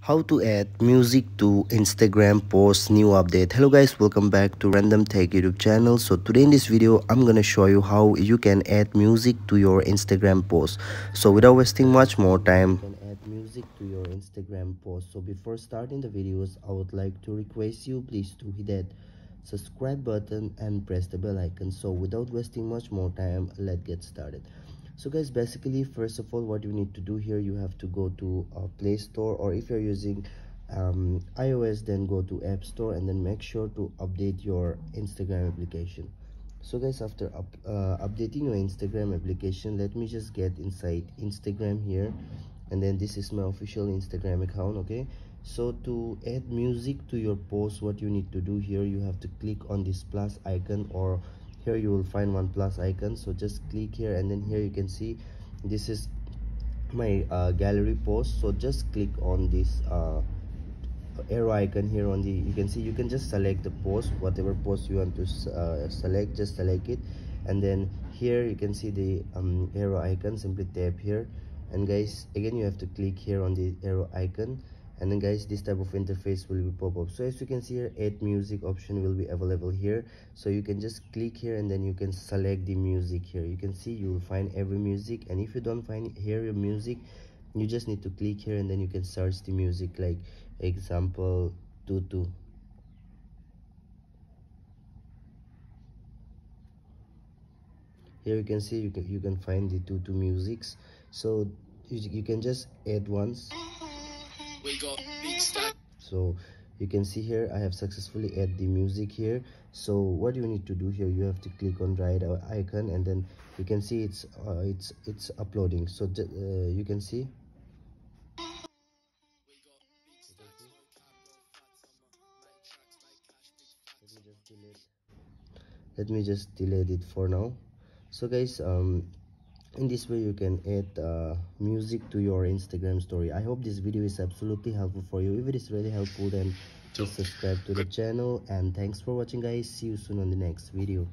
how to add music to instagram post new update. Hello guys welcome back to random tech youtube channel. So today in this video i'm gonna show you how you can add music to your instagram post. So without wasting much more time add music to your instagram post. So before starting the videos i would like to request you please to hit that subscribe button and press the bell icon. So without wasting much more time let's get started so guys basically first of all what you need to do here you have to go to uh, play store or if you're using um, ios then go to app store and then make sure to update your instagram application. So guys after up, uh, updating your instagram application let me just get inside instagram here and then this is my official instagram account okay? So to add music to your post what you need to do here you have to click on this plus icon or here you will find one plus icon. So just click here and then here you can see this is my uh, gallery post. So just click on this uh, arrow icon here on the you can see you can just select the post whatever post you want to uh, select just select it. And then here you can see the um, arrow icon. Simply tap here. And guys again you have to click here on the arrow icon and then guys this type of interface will be pop up. So as you can see here add music option will be available here. So you can just click here and then you can select the music here. You can see you will find every music. And if you don't find here your music you just need to click here and then you can search the music like example tutu. Here you can see you can you can find the tutu musics. So you, you can just add once so you can see here i have successfully add the music here. So what you need to do here you have to click on right icon and then you can see it's uh, it's it's uploading. So uh, you can see. Let me just delete it for now. So guys um in this way you can add uh, music to your instagram story. I hope this video is absolutely helpful for you. If it is really helpful then just subscribe to the channel and thanks for watching guys. See you soon on the next video